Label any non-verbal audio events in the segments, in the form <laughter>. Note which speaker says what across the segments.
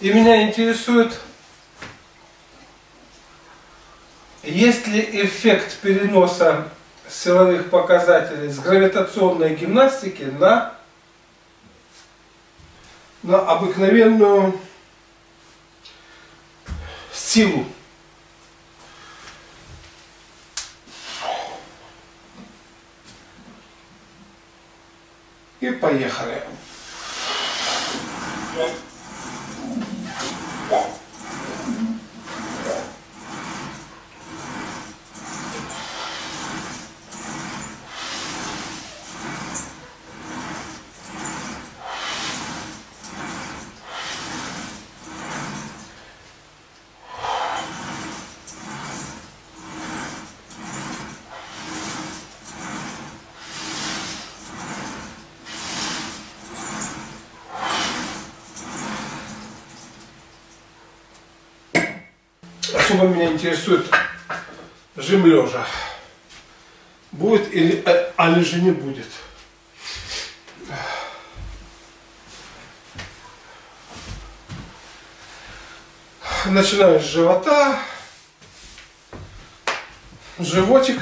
Speaker 1: И меня интересует, есть ли эффект переноса силовых показателей с гравитационной гимнастики на, на обыкновенную силу. И поехали. Особо меня интересует жим лежа. Будет или, а, али же не будет. Начинаю с живота. Животик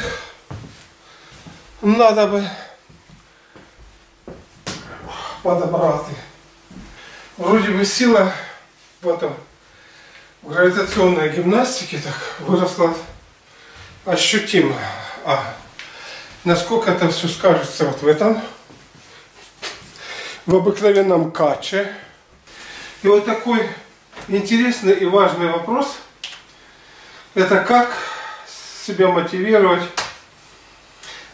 Speaker 1: надо бы подобрать. Вроде бы сила в этом гравитационной гимнастике так выросла ощутимо. А насколько это все скажется вот в этом, в обыкновенном каче. И вот такой интересный и важный вопрос, это как себя мотивировать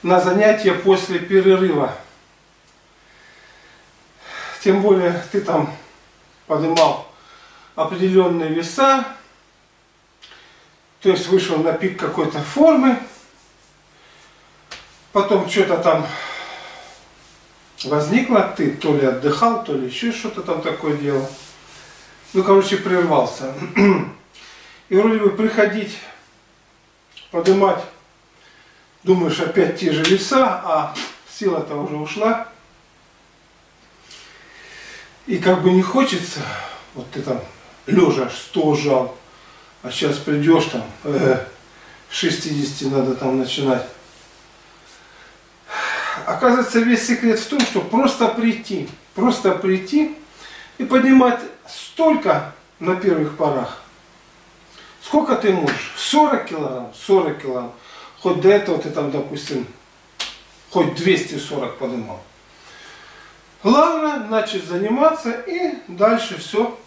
Speaker 1: на занятия после перерыва. Тем более ты там поднимал определенные веса, то есть вышел на пик какой-то формы, потом что-то там возникло, ты то ли отдыхал, то ли еще что-то там такое делал. Ну, короче, прервался. И вроде бы приходить, поднимать, думаешь, опять те же веса, а сила-то уже ушла. И как бы не хочется, вот ты там лежа 100 жал, а сейчас придешь там, э, 60 надо там начинать. Оказывается, весь секрет в том, что просто прийти, просто прийти и поднимать столько на первых порах. Сколько ты можешь? 40 килограмм? 40 килограмм. Хоть до этого ты там, допустим, хоть 240 поднимал. Главное, начать заниматься и дальше все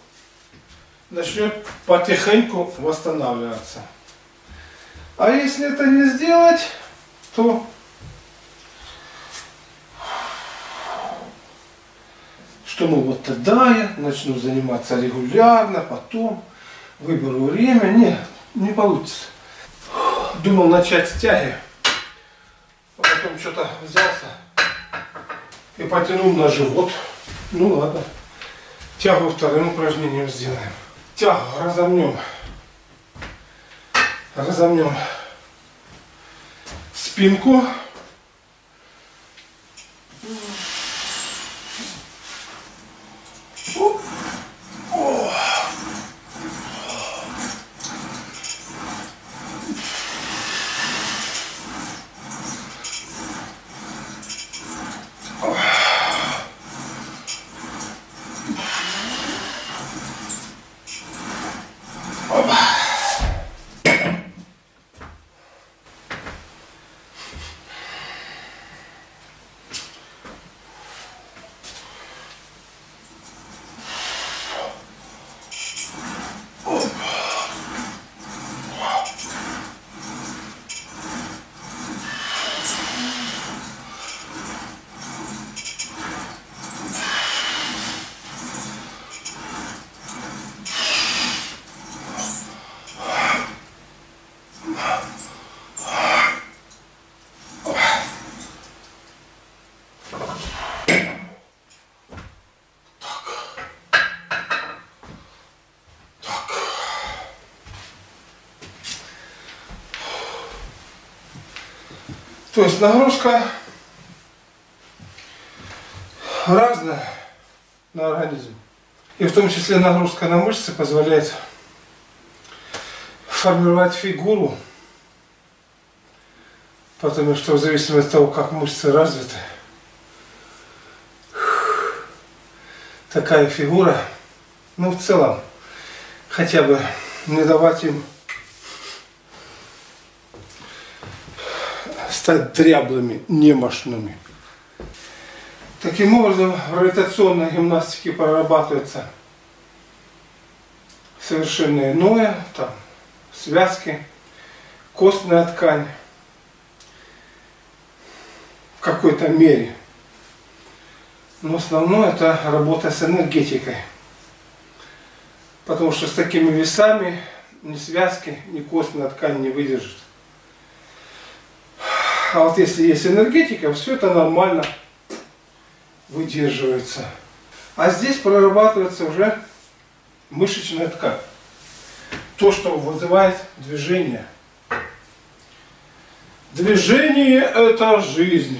Speaker 1: начнет потихоньку восстанавливаться. А если это не сделать, то что ну вот тогда я начну заниматься регулярно, потом выберу время. Нет, не получится. Думал начать с тяги, а потом что-то взялся и потянул на живот. Ну ладно, тягу вторым упражнением сделаем тягу разомнем. Разомнем спинку. То есть нагрузка разная на организм. И в том числе нагрузка на мышцы позволяет формировать фигуру, потому что в зависимости от того, как мышцы развиты, такая фигура, ну в целом, хотя бы не давать им стать дряблыми, немощными. Таким образом, в гравитационной гимнастике прорабатывается совершенно иное, там, связки, костная ткань в какой-то мере. Но основное это работа с энергетикой. Потому что с такими весами ни связки, ни костная ткань не выдержит. А вот если есть энергетика, все это нормально выдерживается. А здесь прорабатывается уже мышечная ткань. То, что вызывает движение. Движение – это жизнь.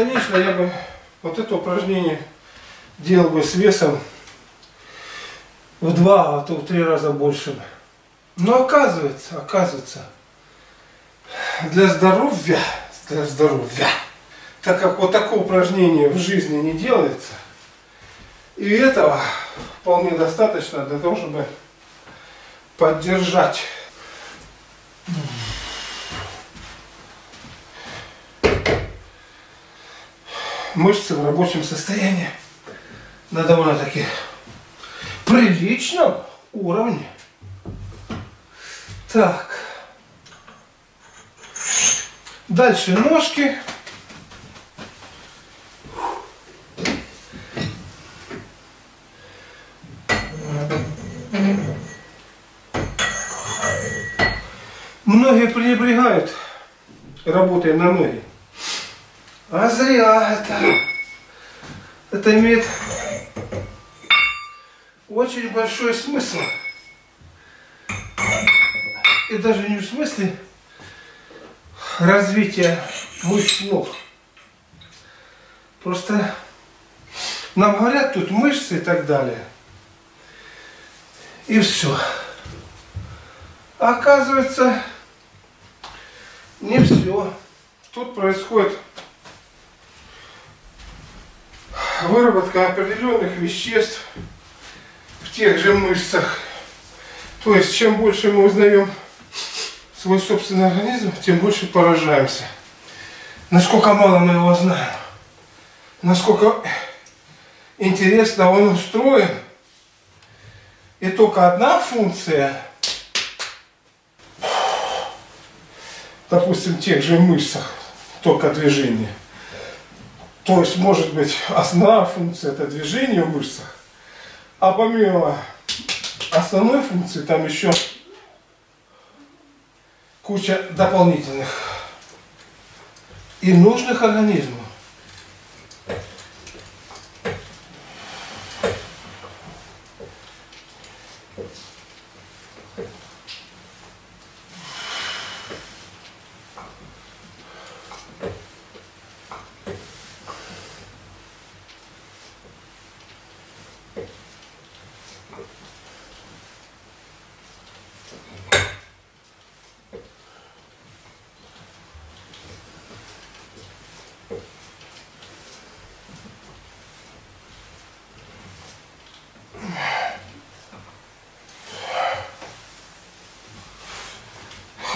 Speaker 1: Конечно, я бы вот это упражнение делал бы с весом в два, а то в три раза больше. Но оказывается, оказывается, для здоровья, для здоровья, так как вот такое упражнение в жизни не делается, и этого вполне достаточно для того, чтобы поддержать мышцы в рабочем состоянии на довольно-таки приличном уровне. Так. Дальше ножки. Многие пренебрегают работой на ноги. А зря это. Это имеет очень большой смысл. И даже не в смысле развития мышц ног. Просто нам говорят тут мышцы и так далее. И все. Оказывается, не все. Тут происходит выработка определенных веществ в тех же мышцах. То есть, чем больше мы узнаем свой собственный организм, тем больше поражаемся. Насколько мало мы его знаем. Насколько интересно он устроен. И только одна функция, допустим, в тех же мышцах, только движение – то есть, может быть, основная функция это движение в а помимо основной функции там еще куча дополнительных и нужных организму.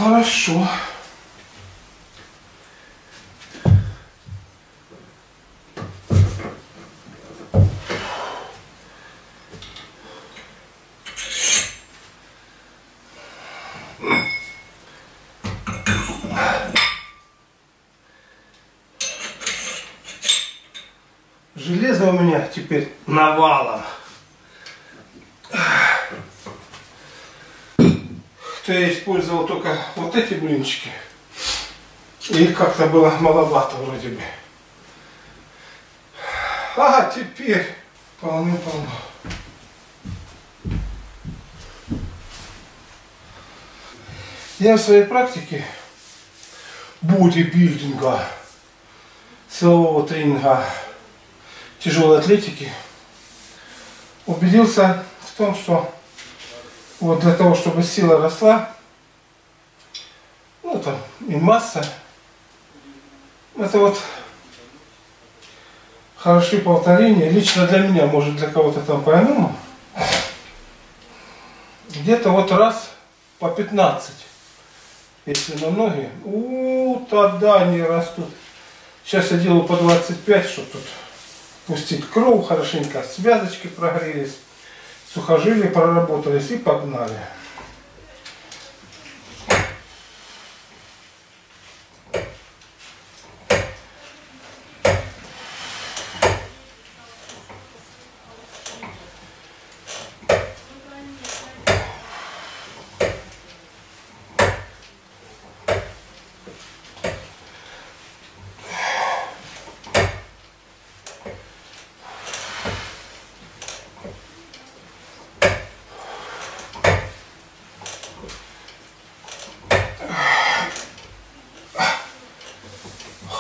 Speaker 1: Хорошо. Железо у меня теперь навалом. что я использовал только вот эти блинчики. И их как-то было маловато вроде бы. А теперь полно-полно. Я в своей практике бодибилдинга, силового тренинга, тяжелой атлетики убедился в том, что вот для того, чтобы сила росла, и масса, это вот хороши повторения, лично для меня, может для кого-то там по-иному, где-то вот раз по 15, если на ноги, у тогда они растут. Сейчас я делаю по 25, чтобы тут пустить кровь хорошенько, связочки прогрелись, сухожилия проработались и погнали.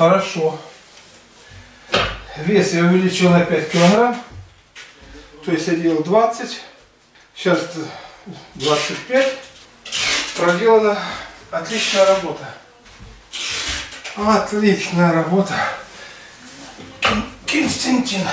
Speaker 1: Хорошо. Вес я увеличил на 5 килограмм. То есть я делал 20. Сейчас 25. Проделана отличная работа. Отличная работа. Константин.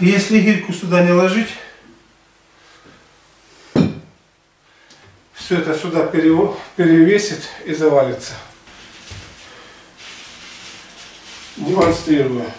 Speaker 1: Если гирьку сюда не ложить, все это сюда перевесит и завалится. Демонстрирую.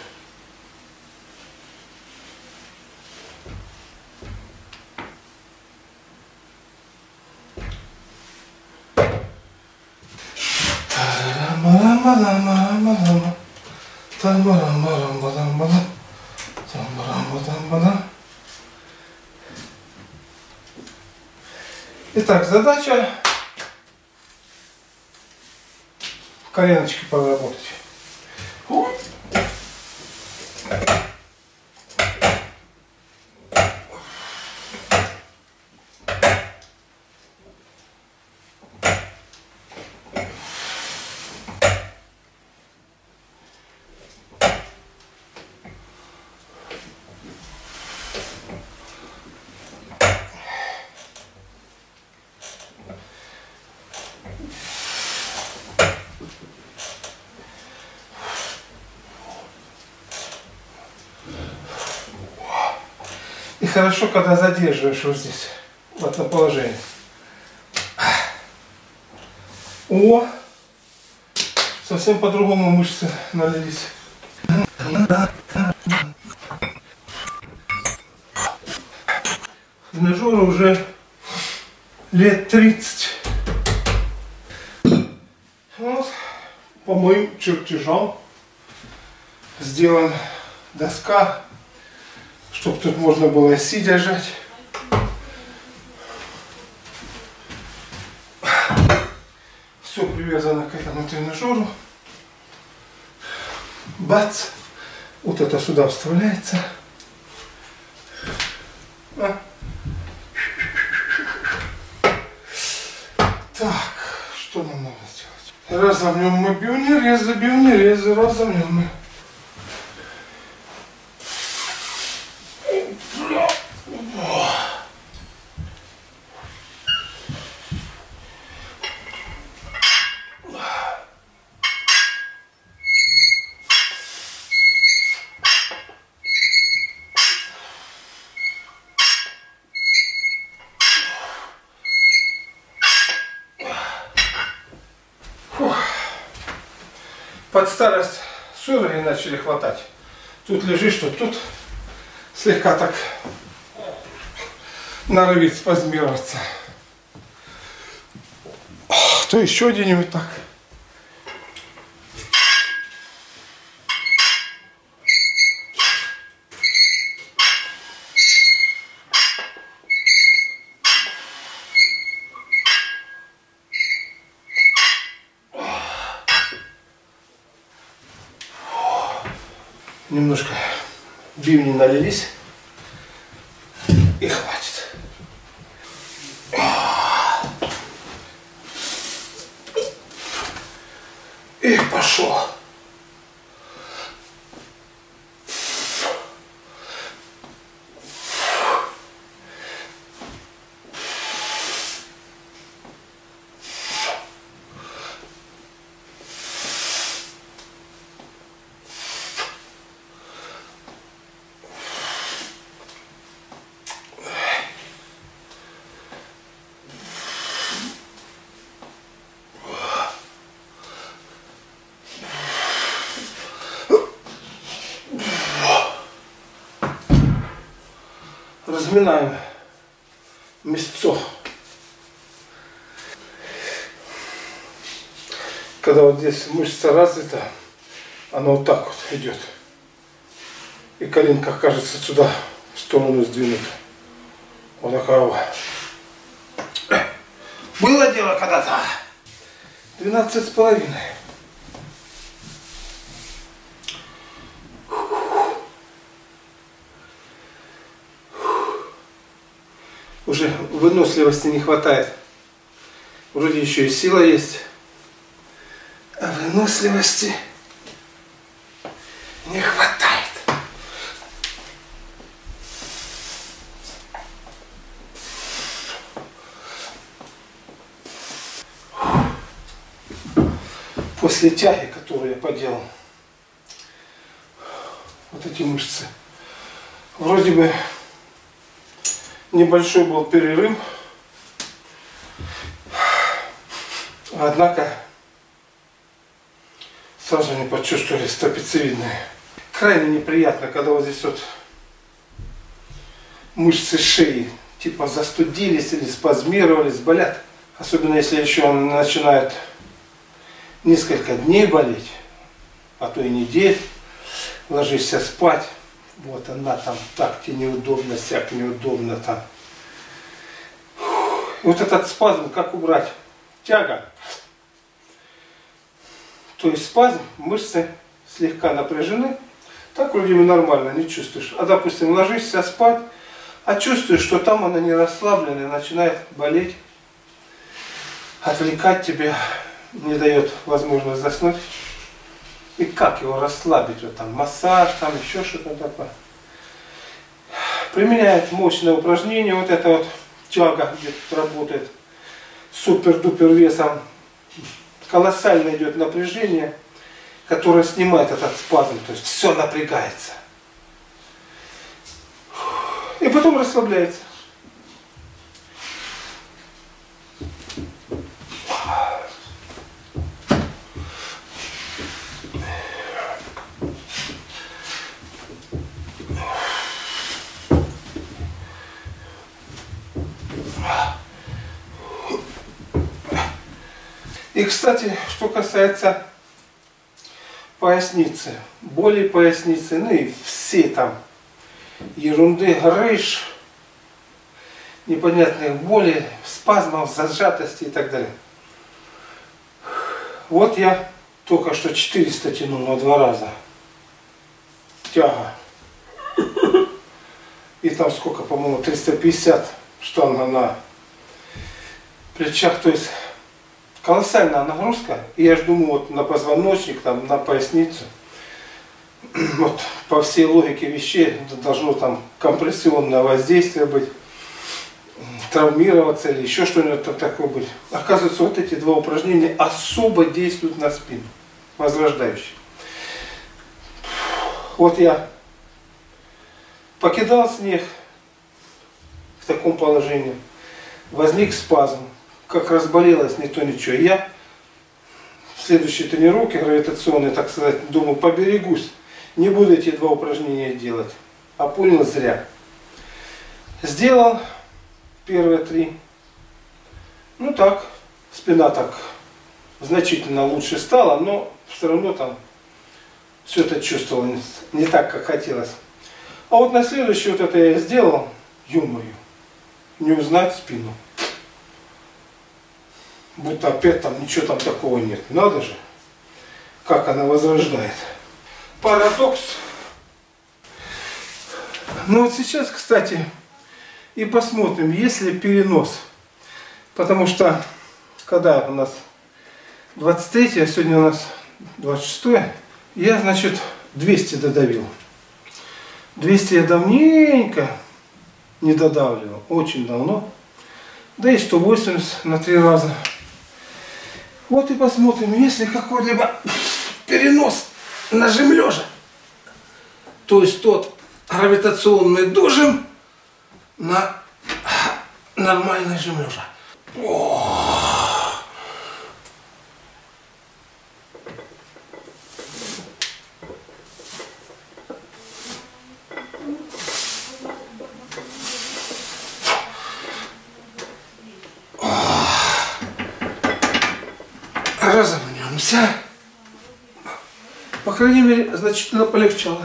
Speaker 1: Итак, задача коленочки поработать. Хорошо, когда задерживаешь вот здесь, в этом положении. О! Совсем по-другому мышцы налились. Тренажеру уже лет 30. Вот, по моим чертежам сделан доска чтобы тут можно было сидя жать. Все привязано к этому тренажеру. Бац! Вот это сюда вставляется. А. Так, что нам надо сделать? Разомнем мы бивнерезы, бивнерезы, разомнем мы. Под старость судороги начали хватать. Тут лежишь, что тут слегка так норовит спазмироваться. То еще где-нибудь так. Немножко бивни налились. И хватит. И пошел. Разминаем мясцо. Когда вот здесь мышца развита, она вот так вот идет. И коленка кажется сюда, в сторону сдвинута. Вот такая вот. Было дело когда-то. 12 с половиной. уже выносливости не хватает. Вроде еще и сила есть, а выносливости не хватает. После тяги, которую я поделал, вот эти мышцы, вроде бы небольшой был перерыв. Однако сразу не почувствовали стопицевидные. Крайне неприятно, когда вот здесь вот мышцы шеи типа застудились или спазмировались, болят. Особенно если еще он начинает несколько дней болеть, а то и недель, ложишься спать. Вот она там так тебе неудобно, всяк неудобно там. Вот этот спазм как убрать? Тяга. То есть спазм, мышцы слегка напряжены. Так вроде бы нормально, не чувствуешь. А допустим, ложишься спать, а чувствуешь, что там она не расслабленная, начинает болеть, отвлекать тебя, не дает возможность заснуть. И как его расслабить? Вот там массаж, там еще что-то такое. Применяет мощное упражнение, вот это вот тяга где тут работает, супер-дупер весом. Колоссально идет напряжение, которое снимает этот спазм, то есть все напрягается. И потом расслабляется. И, кстати, что касается поясницы, боли поясницы, ну и все там ерунды, грыж, непонятных боли, спазмов, зажатости и так далее. Вот я только что 400 тянул на два раза. Тяга. И там сколько, по-моему, 350 штанга на плечах. То есть колоссальная нагрузка. И я же думаю, вот на позвоночник, там, на поясницу, <clears throat> вот по всей логике вещей должно там компрессионное воздействие быть, травмироваться или еще что-нибудь там такое быть. Оказывается, вот эти два упражнения особо действуют на спину, возрождающие. Вот я покидал снег в таком положении, возник спазм как разболелась, ни то ничего. Я следующей тренировке гравитационной, так сказать, думаю, поберегусь. Не буду эти два упражнения делать. А понял зря. Сделал первые три. Ну так, спина так значительно лучше стала, но все равно там все это чувствовал не так, как хотелось. А вот на следующий вот это я сделал, ё не узнать спину. Будто опять там ничего там такого нет. Надо же, как она возрождает. Парадокс. Ну вот сейчас, кстати, и посмотрим, есть ли перенос. Потому что, когда у нас 23, а сегодня у нас 26, я, значит, 200 додавил. 200 я давненько не додавливал, очень давно. Да и 180 на три раза. Вот и посмотрим, есть ли какой-либо перенос нажим лежа. То есть тот гравитационный дожим на нормальный жим лежа. разомнемся. По крайней мере, значительно полегчало.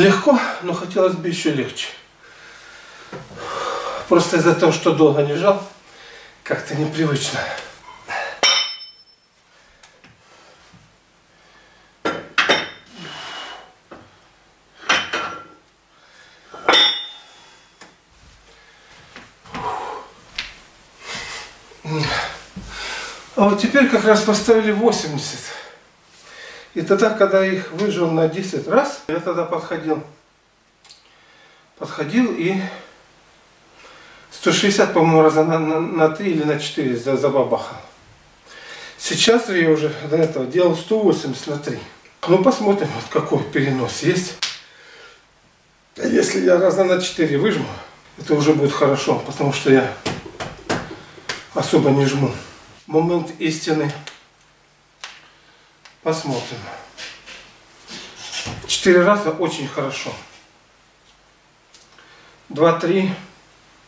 Speaker 1: Легко, но хотелось бы еще легче. Просто из-за того, что долго лежал, как-то непривычно. А вот теперь как раз поставили 80. И тогда, когда их выжил на 10 раз, я тогда подходил, подходил и 160, по-моему, раза на, на, на 3 или на 4 за, забабахал. Сейчас я уже до этого делал 180 на 3. Ну, посмотрим, вот какой перенос есть. Если я раза на 4 выжму, это уже будет хорошо, потому что я особо не жму. Момент истины Посмотрим. Четыре раза очень хорошо. Два-три,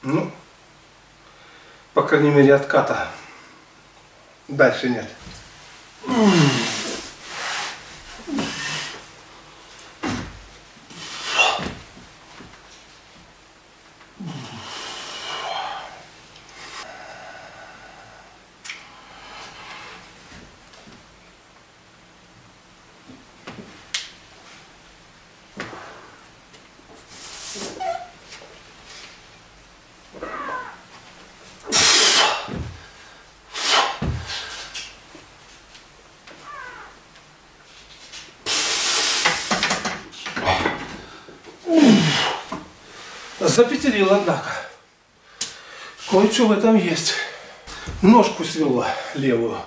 Speaker 1: ну, по крайней мере, отката. Дальше нет. Однако. Кое-что в этом есть. Ножку свело левую,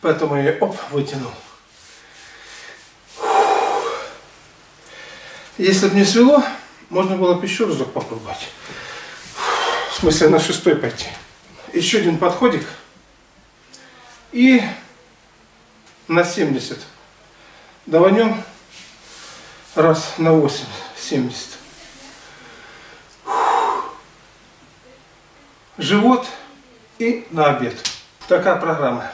Speaker 1: поэтому я оп, вытянул. Если бы не свело, можно было бы еще разок попробовать. В смысле на шестой пойти. Еще один подходик. И на 70. Даванем раз на 8, 70. Живот и на обед. Такая программа.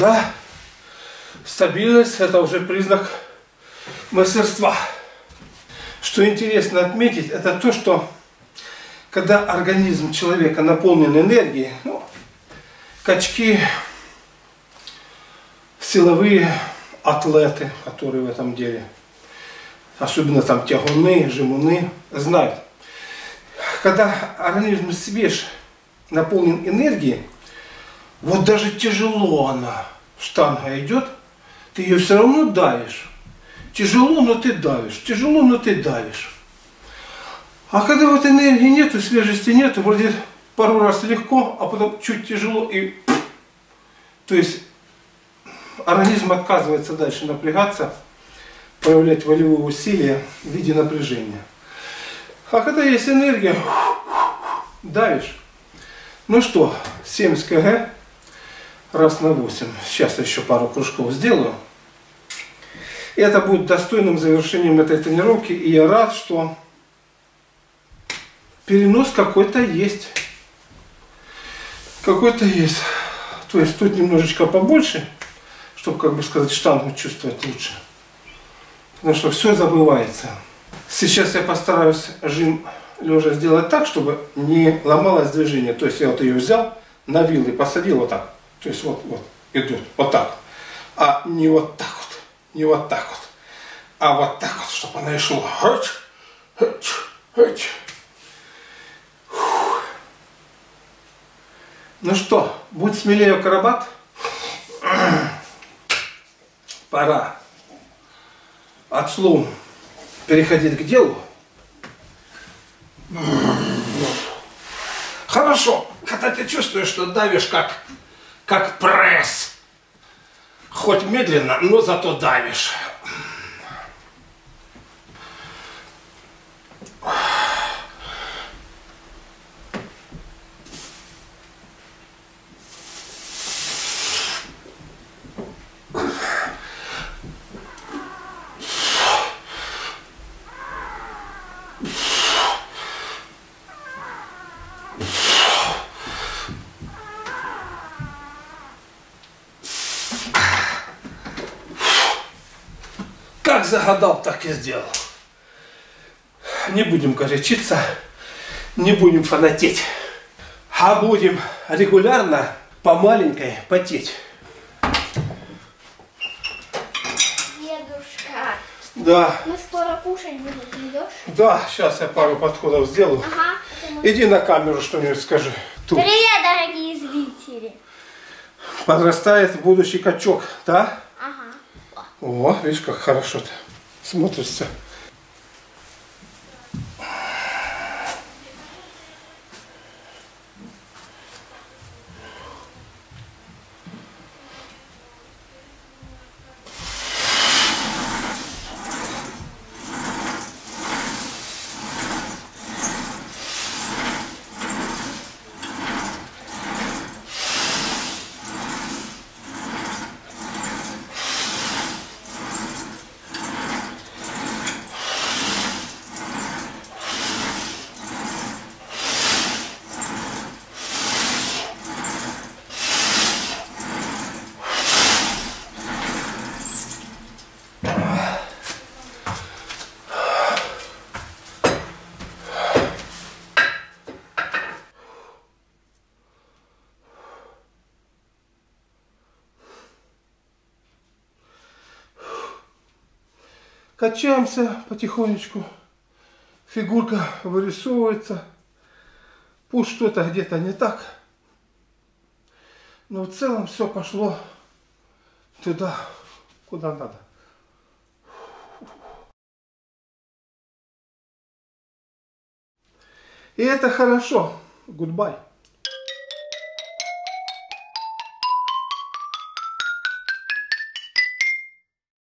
Speaker 1: Да, стабильность это уже признак мастерства. Что интересно отметить, это то, что когда организм человека наполнен энергией, ну, качки, силовые атлеты, которые в этом деле, особенно там тягуны, жимуны, знают. Когда организм свеж, наполнен энергией, вот даже тяжело она, штанга идет, ты ее все равно давишь. Тяжело, но ты давишь. Тяжело, но ты давишь. А когда вот энергии нету, свежести нету, вроде пару раз легко, а потом чуть тяжело и... То есть организм отказывается дальше напрягаться, проявлять волевые усилия в виде напряжения. А когда есть энергия, давишь. Ну что, 70 кг раз на 8. Сейчас еще пару кружков сделаю. Это будет достойным завершением этой тренировки. И я рад, что перенос какой-то есть. Какой-то есть. То есть тут немножечко побольше, чтобы, как бы сказать, штангу чувствовать лучше. Потому что все забывается. Сейчас я постараюсь жим лежа сделать так, чтобы не ломалось движение. То есть я вот ее взял, навил и посадил вот так. То есть вот, вот идет, вот так. А не вот так вот, не вот так вот, а вот так вот, чтобы она и шла. Ну что, будь смелее, Карабат. <clears throat> Пора от слов переходить к делу. <clears throat> Хорошо, когда ты чувствуешь, что давишь как, как пресс. Хоть медленно, но зато давишь. Как загадал, так и сделал. Не будем горячиться, не будем фанатеть, а будем регулярно по маленькой потеть.
Speaker 2: Дедушка,
Speaker 1: Да,
Speaker 2: мы скоро кушать будем, ты идешь?
Speaker 1: да, сейчас я пару подходов сделаю.
Speaker 2: Ага.
Speaker 1: Иди на камеру что-нибудь скажи. Тут
Speaker 2: Привет, дорогие зрители.
Speaker 1: подрастает будущий качок, да? О, видишь, как хорошо ты Качаемся потихонечку. Фигурка вырисовывается. Пусть что-то где-то не так. Но в целом все пошло туда, куда надо. И это хорошо. Goodbye.